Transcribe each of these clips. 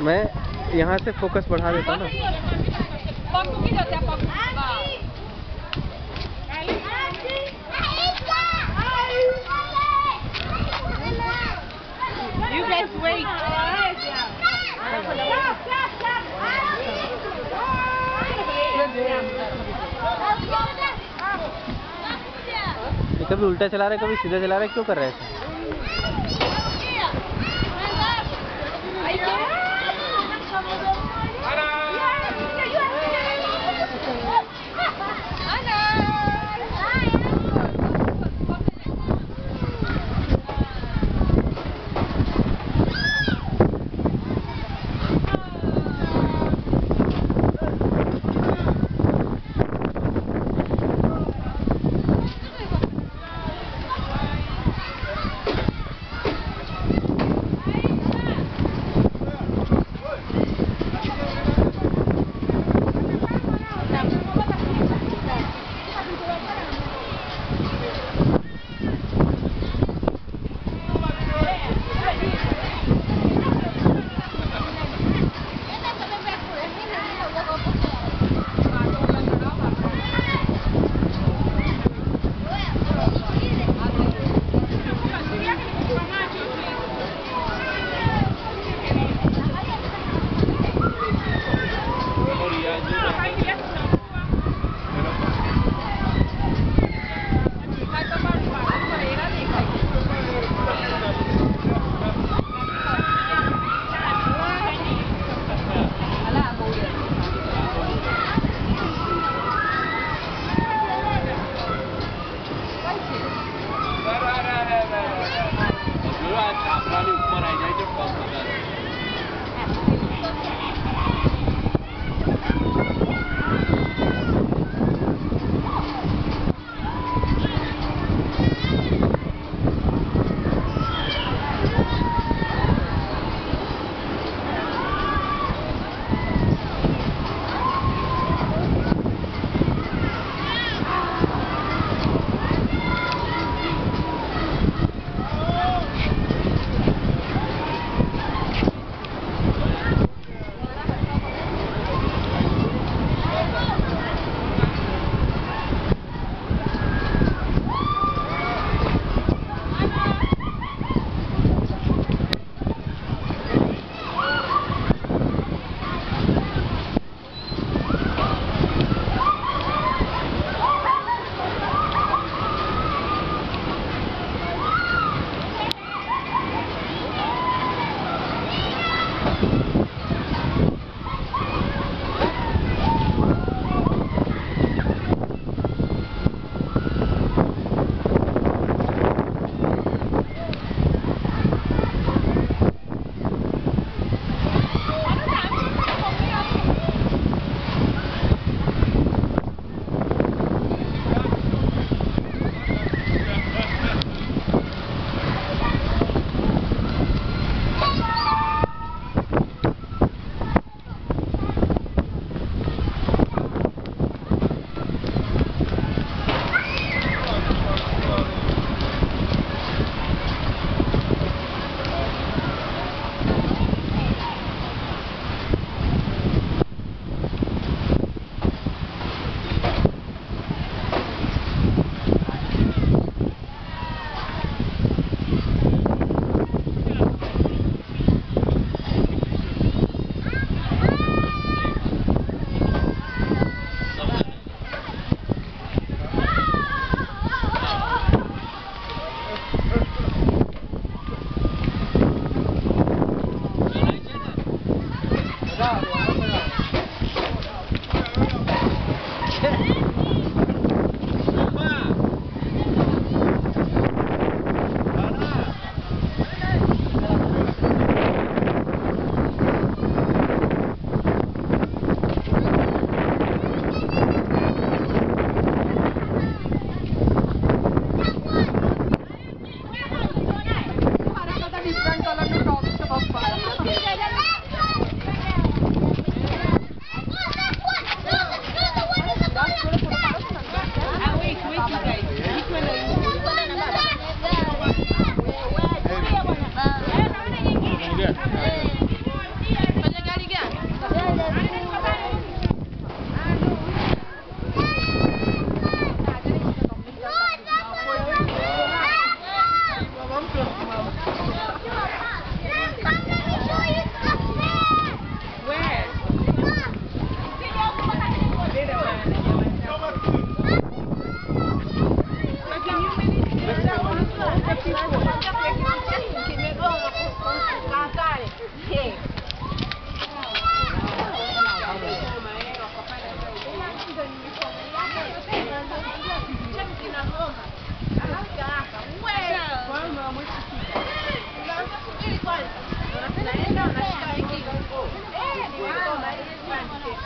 मैं यहाँ से फोकस बढ़ा देता ना You guys wait. ये कभी उल्टा चला रहे कभी सीधा चला रहे क्यों कर रहे हैं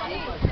क्या